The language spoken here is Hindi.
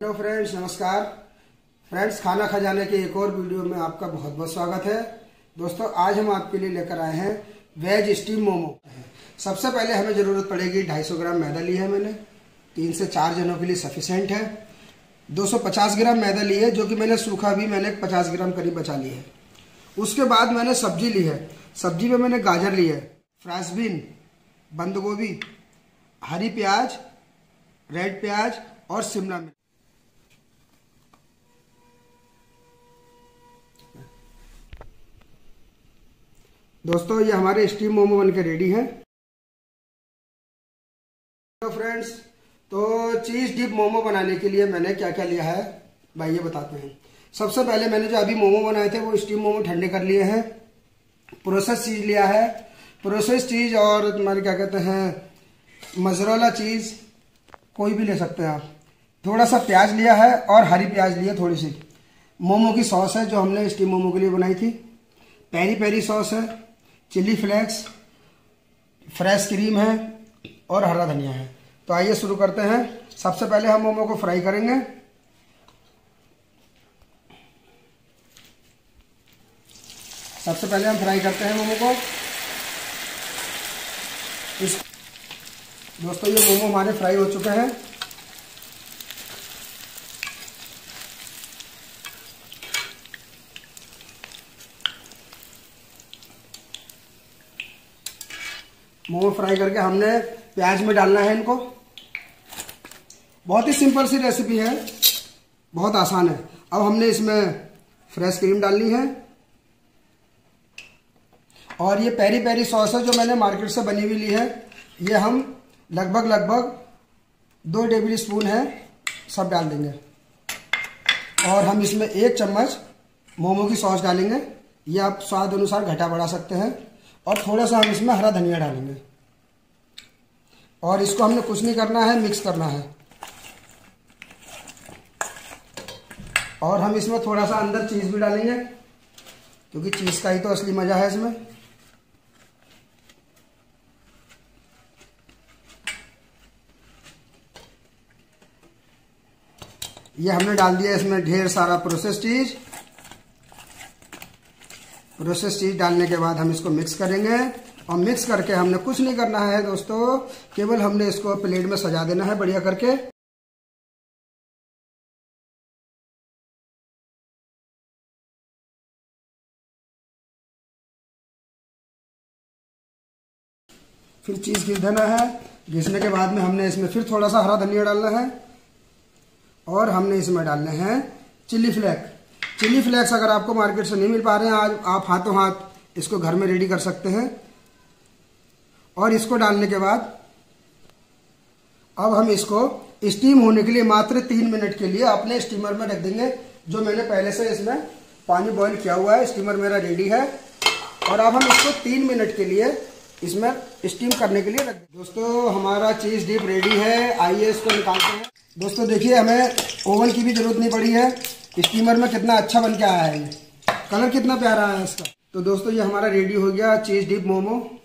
हेलो फ्रेंड्स, नमस्कार। फ्रेंड्स, खाना खजाने के एक और वीडियो में आपका बहुत बहुत स्वागत है। दोस्तों, आज हम आपके लिए लेकर आए हैं वेज स्टीम मोमो। सबसे पहले हमें ज़रूरत पड़ेगी 250 ग्राम मैदा ली है मैंने। तीन से चार जनों के लिए सफिशेंट है। 250 ग्राम मैदा ली है, जो कि मैंने सूखा भी मैंने 50 ग्राम करीब बचा ली है। उसके बाद मैंने सब्ज़ी ली है। सब्ज़ी में मैंने गाजर ली है फ्रांसबीन बंद गोभी, हरी प्याज, रेड प्याज और शिमला मिर्च। दोस्तों, ये हमारे स्टीम मोमो बन के रेडी हैं। तो फ्रेंड्स तो चीज़ डिप मोमो बनाने के लिए मैंने क्या क्या लिया है, भाई ये बताते हैं। सबसे पहले मैंने जो अभी मोमो बनाए थे, वो स्टीम मोमो ठंडे कर लिए हैं। प्रोसेस चीज़ लिया है। प्रोसेस चीज़ और तुम्हारे क्या कहते हैं मजरोला चीज़ कोई भी ले सकते हैं आप। थोड़ा सा प्याज लिया है और हरी प्याज लिया थोड़ी सी मोमो की सॉस है जो हमने स्टीम मोमो के लिए बनाई थी। पेरी पेरी सॉस है। चिल्ली फ्लेक्स, फ्रेश क्रीम है और हरा धनिया है। तो आइए शुरू करते हैं। सबसे पहले हम मोमो को फ्राई करेंगे। सबसे पहले हम फ्राई करते हैं मोमो को। इस दोस्तों, ये मोमो हमारे फ्राई हो चुके हैं। मोमो फ्राई करके हमने प्याज में डालना है इनको। बहुत ही सिंपल सी रेसिपी है। बहुत आसान है। अब हमने इसमें फ्रेश क्रीम डालनी है। और ये पेरी पेरी सॉस है जो मैंने मार्केट से बनी हुई ली है। ये हम लगभग लगभग दो टेबल स्पून है, सब डाल देंगे। और हम इसमें एक चम्मच मोमो की सॉस डालेंगे। ये आप स्वाद अनुसार घटा बढ़ा सकते हैं। और थोड़ा सा हम इसमें हरा धनिया डालेंगे। और इसको हमने कुछ नहीं करना है मिक्स करना है। और हम इसमें थोड़ा सा अंदर चीज़ भी डालेंगे, क्योंकि चीज़ का ही तो असली मज़ा है इसमें। ये हमने डाल दिया इसमें ढेर सारा प्रोसेस चीज़ प्रोसेस चीज़ डालने के बाद हम इसको मिक्स करेंगे। और मिक्स करके हमने कुछ नहीं करना है दोस्तों। केवल हमने इसको प्लेट में सजा देना है बढ़िया करके। फिर चीज़ घिस देना है। घिसने के बाद में हमने इसमें फिर थोड़ा सा हरा धनिया डालना है। और हमने इसमें डालने हैं चिल्ली फ्लेक चिल्ली फ्लेक्स अगर आपको मार्केट से नहीं मिल पा रहे हैं, आज आप हाथों हाथ इसको घर में रेडी कर सकते हैं। और इसको डालने के बाद अब हम इसको स्टीम होने के लिए मात्र तीन मिनट के लिए अपने स्टीमर में रख देंगे, जो मैंने पहले से इसमें पानी बॉईल किया हुआ है। स्टीमर मेरा रेडी है। और अब हम इसको तीन मिनट के लिए इसमें स्टीम करने के लिए रख दोस्तों, हमारा चीज़ डीप रेडी है। आइए इसको निकालते हैं। दोस्तों, देखिए, हमें ओवन की भी ज़रूरत नहीं पड़ी है। स्टीमर में कितना अच्छा बन के आया है। कलर कितना प्यारा है इसका। तो दोस्तों, ये हमारा रेडी हो गया चीज़ डीप मोमो।